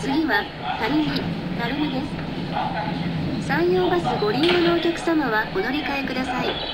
次は谷木成美です。山陽バスご利用のお客様はお乗り換えください。